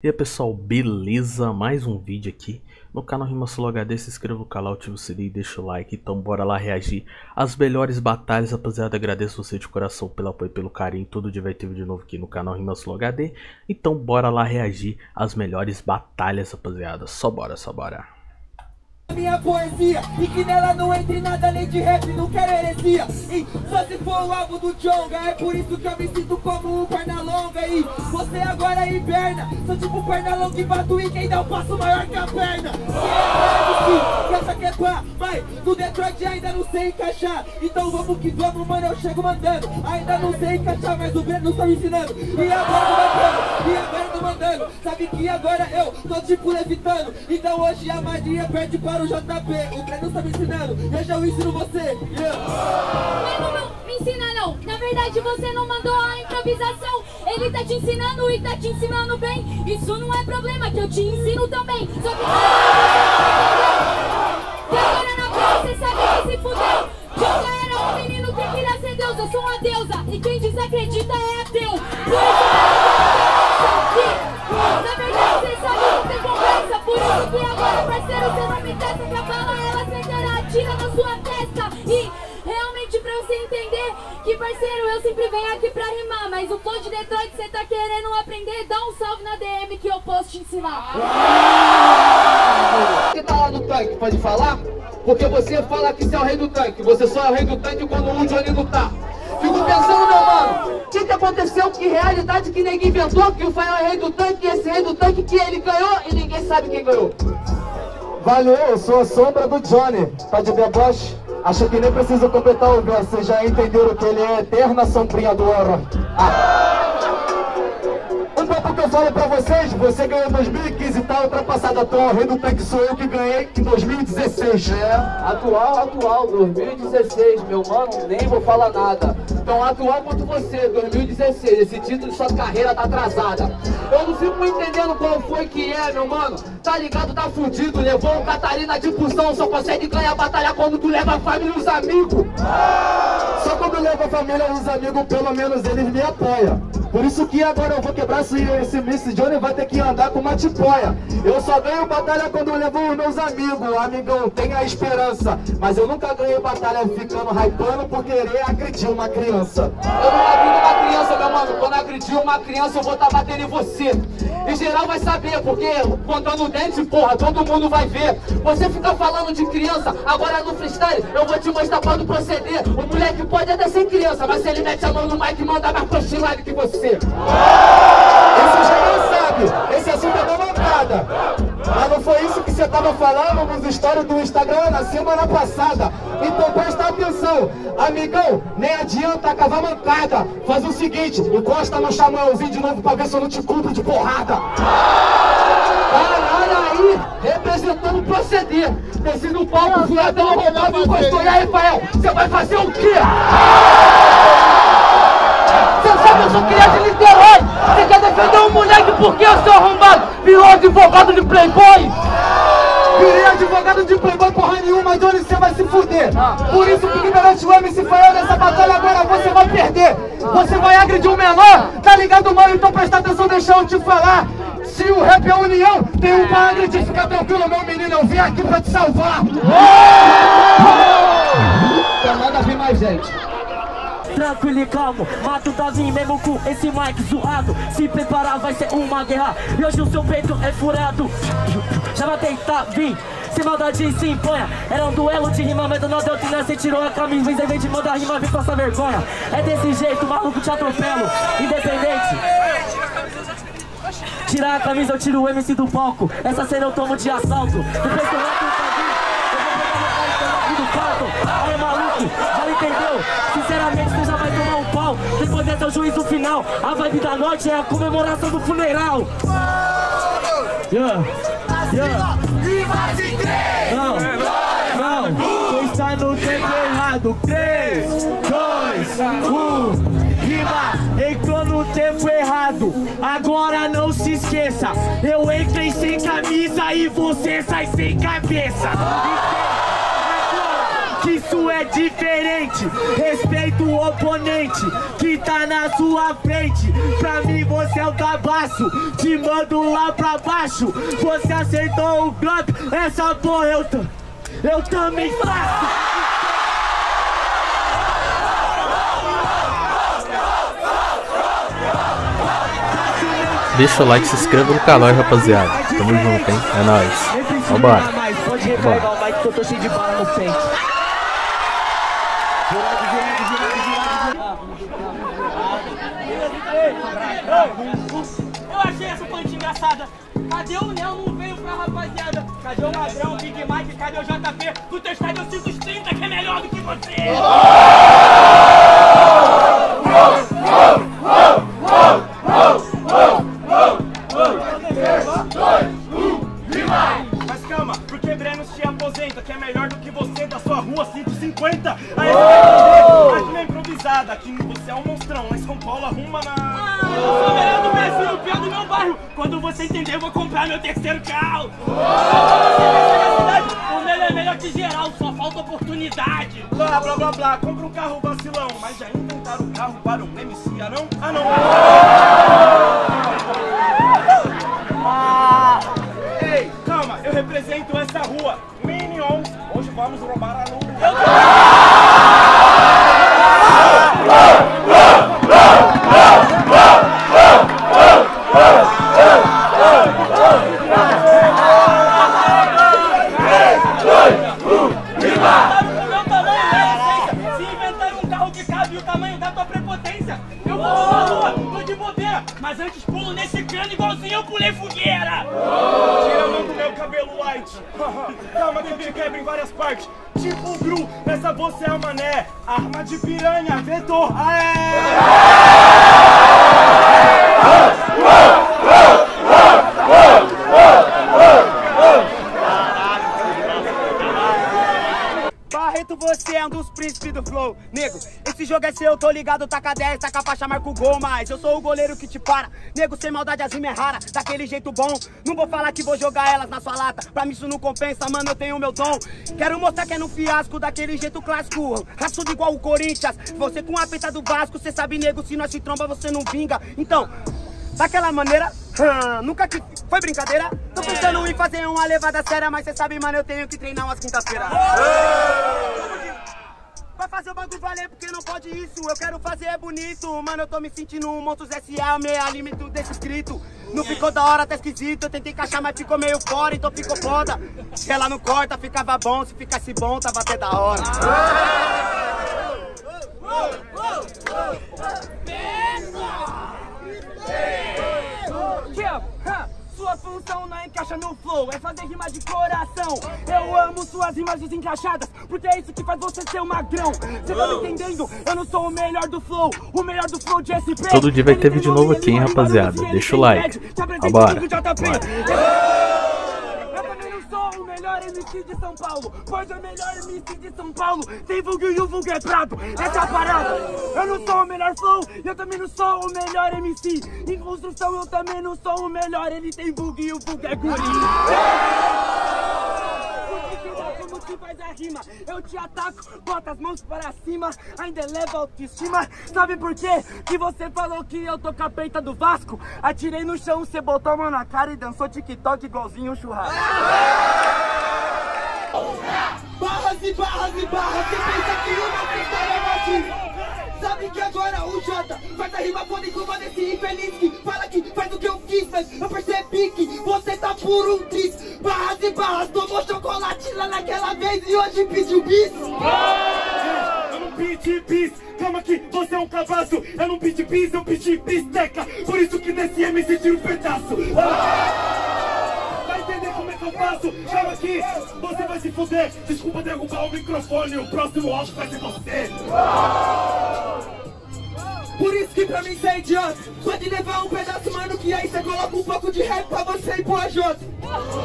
E aí pessoal, beleza? Mais um vídeo aqui no canal Rimasul HD, se inscreva no canal, ativa o sininho e deixa o like, então bora lá reagir às melhores batalhas, rapaziada, agradeço você de coração pelo apoio, pelo carinho, todo dia vai ter vídeo novo aqui no canal Rimasul HD, então bora lá reagir às melhores batalhas, rapaziada, só bora, só bora minha poesia. E que nela não entre nada além de rap, não quero heresia. E só se for o alvo do Jonga É por isso que eu me sinto como um perna longa E você agora hiberna. Sou tipo perna longa e bato e quem dá um passo maior que a perna. Que essa que é pá, vai No Detroit ainda não sei encaixar. Então vamos que vamos, mano, eu chego mandando. Ainda não sei encaixar, mas o Breno está me ensinando. E agora mandando, mandando Sabe que agora eu tô tipo levitando Então hoje a magia perde para o JP, o Breno tá me ensinando, eu já ensino você. Yeah. não me ensina não, na verdade você não mandou a improvisação. Ele tá te ensinando e tá te ensinando bem. Isso não é problema, que eu te ensino também. Só que E agora na prova você sabe que se fudeu. Já era um menino que queria ser Deus, eu sou uma deusa. E quem desacredita é ateu. Por isso venho aqui pra rimar. Mas o flow de Detroit você tá querendo aprender, dá um salve na DM que eu posso te ensinar. Você tá lá no tanque, pode falar? Porque você fala que você é o rei do tanque. Você só é o rei do tanque quando o Johnny não tá. Fico pensando, meu mano, o que, que aconteceu? Que realidade que ninguém inventou? Que o Fael é rei do tanque, e esse rei do tanque que ele ganhou e ninguém sabe quem ganhou. Valeu, eu sou a sombra do Johnny. Tá de deboche? Acho que nem preciso completar o verso. Vocês já entenderam que ele é a eterna sombrinha do horror. Ah papo que eu falo pra vocês, você ganhou em 2015 e tá ultrapassada atual. Rei do tanque sou eu que ganhei em 2016. É, atual, atual, 2016, meu mano, nem vou falar nada. Então atual quanto você, 2016, esse título de sua carreira tá atrasada. Eu não fico entendendo qual foi que é, meu mano. Tá ligado, tá fudido, levou um Catarina de pulsão, só consegue ganhar batalha quando tu leva a família e os amigos. Só quando leva a família e os amigos, pelo menos eles me apoiam. Por isso que agora eu vou quebrar esse, esse Miss Johnny vai ter que andar com uma tipóia. Eu só ganho batalha quando eu levo os meus amigos. Amigão, tenha esperança. Mas eu nunca ganhei batalha ficando hypando por querer agredir uma criança. Eu não agrido uma criança, meu mano. Quando agredir uma criança, eu vou estar tá batendo em você. E geral vai saber, porque contando dente, porra, todo mundo vai ver. Você fica falando de criança, agora no freestyle, eu vou te mostrar quando proceder. O moleque pode até ser criança, mas se ele mete a mão no mic, manda mais punchline que você. Esse não sabe, esse assunto é da mancada. Mas não foi isso que você estava falando nos stories do Instagram na semana passada. Então presta atenção, amigão, nem adianta cavar mancada. Faz o seguinte, encosta no Samuelzinho de novo pra ver se eu não te cumpro de porrada. Caralho aí, representando o proceder. Desci no palco, fui até o Ronaldo e encostou. E aí, Rafael, você vai fazer o quê? Você sabe, eu sou criança de Niterói. Você quer defender um moleque porque eu sou arrombado? Virou advogado de playboy? Advogado de playboy porra nenhuma, mas onde você vai se fuder? Por isso que garante o MC Fael nessa batalha agora você vai perder. Você vai agredir um menor, tá ligado, mano? Então presta atenção, deixa eu te falar. Se o rap é união, tem um pra agredir, fica tranquilo, meu menino, eu vim aqui pra te salvar. Então manda vir mais gente tranquilo e calmo Mato Davi mesmo com esse mic zoado. Se preparar vai ser uma guerra. E hoje o seu peito é furado. Já vai tentar vir sem maldade se imponha. Era um duelo de rima, mas não deu trina Você tirou a camisa, em vez de mandar rima Vem passar vergonha. É desse jeito, maluco te atropelo. Independente. Tirar a camisa, eu tiro o MC do palco. Essa cena eu tomo de assalto. Depois que eu Aí maluco, entendeu? Sinceramente você já vai tomar um pau. Depois desse é o juízo final A vibe da noite é a comemoração do funeral. Yeah, yeah. Não, não, você está no tempo errado? 3, 2, 1 Rima, entrou no tempo errado. Agora não se esqueça. Eu entrei sem camisa e você sai sem cabeça que isso é diferente. Respeito o oponente que tá na sua frente. Pra mim você é o cabaço, te mando lá pra baixo. Você acertou o golpe, essa porra eu, eu também faço. Deixa o like, se inscreva no canal, rapaziada. Tamo junto, hein? É nóis. Vambora. Pode eu achei essa ponte engraçada. Cadê o Léo? Não veio pra rapaziada. Cadê o Ladrão, o Big Mike? Cadê o JP? Do teu estádio eu sinto os 30 que é melhor do que você. Mas calma, porque Breno se aposenta, que é melhor do que você da sua rua 150. Aí entender, aqui você é um monstrão, mas São Paulo arruma na. Eu sou o melhor do Brasil, pior do meu bairro. Quando você entender, eu vou comprar meu terceiro carro. O melhor é melhor que geral, só falta oportunidade. Blá blá blá blá, compra um carro vacilão, mas já partes. Tipo o Gru, essa você é a mané. Arma de piranha, vetor, aé! Você é um dos príncipes do flow. Nego, esse jogo é seu, tô ligado, taca 10, taca faixa, marca o gol, mas eu sou o goleiro que te para. Nego, sem maldade, as rimas é rara, daquele jeito bom. Não vou falar que vou jogar elas na sua lata, pra mim isso não compensa, mano, eu tenho meu dom. Quero mostrar que é no fiasco, daquele jeito clássico. Raçudo igual o Corinthians, você com a penta do Vasco, cê sabe, nego, se nós se tromba, você não vinga. Então, daquela maneira, hum, nunca que foi brincadeira. Tô pensando em fazer uma levada séria, mas cê sabe, mano, eu tenho que treinar umas quinta-feira. Fazer o bagulho valer porque não pode isso. Eu quero fazer é bonito. Mano, eu tô me sentindo um Monstros S.A. Meia limite desse escrito. Não ficou da hora, tá esquisito. Eu tentei encaixar, mas ficou meio fora, então ficou foda. Se ela não corta, ficava bom. Se ficasse bom, tava até da hora. Sua função não encaixa no flow, é fazer rima de coração. Eu amo suas rimas desencaixadas, porque é isso que faz você ser um magrão. Cê tá me entendendo? Eu não sou o melhor do flow, o melhor do flow de SP. Todo dia vai ter vídeo novo aqui, hein, rapaziada? Deixa o like. Bora. Eu também não sou o melhor MC de São Paulo, pois o melhor MC de São Paulo tem vulgo e o vulgo é prato. Essa é a parada. Eu não sou o melhor flow, eu também não sou o melhor MC. Em construção eu também não sou o melhor, ele tem vulgo e o vulgo é guri. Se faz a rima, eu te ataco, bota as mãos para cima, ainda eleva a autoestima. Sabe por quê? Que você falou que eu tô com a peita do Vasco. Atirei no chão, você botou a mão na cara e dançou TikTok igualzinho um churrasco. Barras e barras e barras, você pensa que uma freestyle é machismo Sabe que agora o Jota faz a rima foda desse infeliz que fala que faz o que eu fiz Mas eu percebi que você tá por um triz Barras e barras, tomou chocolate lá naquela vez e hoje pediu bis Eu não pedi bis, calma que você é um cavaço. Eu não pedi bis, eu pedi bisteca. Por isso que nesse MC tira um pedaço. Ah! Vai entender como é que eu faço? Calma aqui, você vai se fuder. Desculpa derrubar o microfone, o próximo alvo vai ser você. Que pra mim é idiota. Pode levar um pedaço, mano, que aí cê coloca um pouco de rap pra você ir pro AJ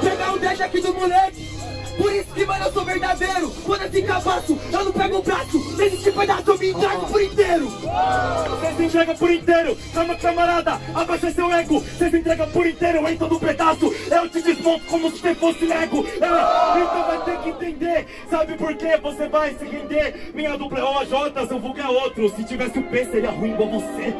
Pegar um dash aqui do moleque Por isso que, mano, eu sou verdadeiro. Quando eu fico cabaço, eu não pego o braço. Esse pedaço eu me entrego por inteiro. Você se entrega por inteiro, calma camarada, abaixa seu ego. Você se entrega por inteiro. Em todo pedaço. Eu te desmonto como se você fosse Lego é, Então vai ter que entender, sabe por que você vai se render. Minha dupla é OJ, seu vulgo é outro. Se tivesse o P seria ruim igual você.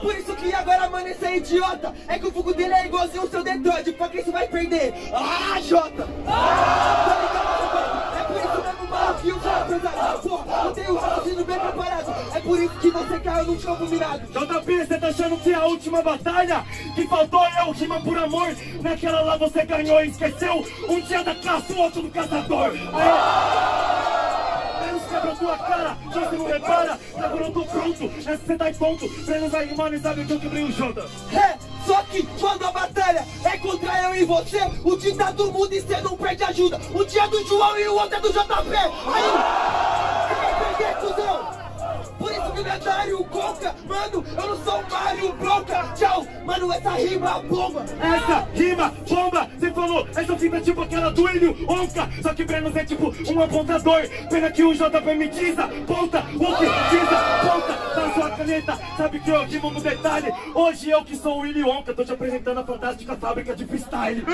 Por isso agora, mano, esse é idiota É que o fogo dele é igualzinho o seu Detroit Pra quem você vai perder? Ah, Jota! Ah! É por isso mesmo, mano, que o cara pesado Porra, eu tenho o raciocínio bem preparado É por isso que você caiu no campo minado JP, você tá achando que é a última batalha? Que faltou eu, rima por amor Naquela lá você ganhou e esqueceu Um dia da caça, o outro do caçador Aê! Tua cara, já se não repara, agora eu tô pronto, essa cê tá ponto, Frenos aí, mano, e sabe que eu quebrei o Jota. É, só que quando a batalha é contra eu e você, o dia tá do mundo e cê não perde ajuda, o dia do João e o outro é do JP, aí, Lendário Conca, mano, eu não sou Mario Bronca, tchau, mano, essa rima bomba. Essa rima bomba, você falou, essa fita é tipo aquela do Enio Onca, só que Brenos é tipo um apontador, pena que o JP me tiza, ponta, o que tiza, ponta, na sua caneta, sabe que eu rimo no detalhe, hoje eu que sou o Willy Onca, tô te apresentando a fantástica fábrica de freestyle.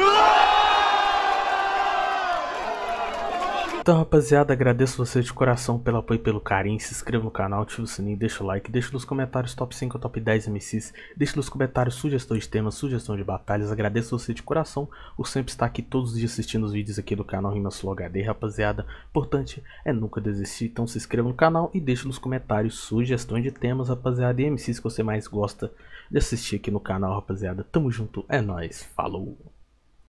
Então rapaziada, agradeço você de coração pelo apoio e pelo carinho, se inscreva no canal, ative o sininho, deixa o like, deixa nos comentários top 5 ou top 10 MCs, deixa nos comentários sugestões de temas, sugestão de batalhas, agradeço você de coração por sempre estar aqui todos os dias assistindo os vídeos aqui do canal Rimas Flow HD, rapaziada, importante é nunca desistir, então se inscreva no canal e deixa nos comentários sugestões de temas, rapaziada, e MCs que você mais gosta de assistir aqui no canal, rapaziada, tamo junto, é nóis, falou!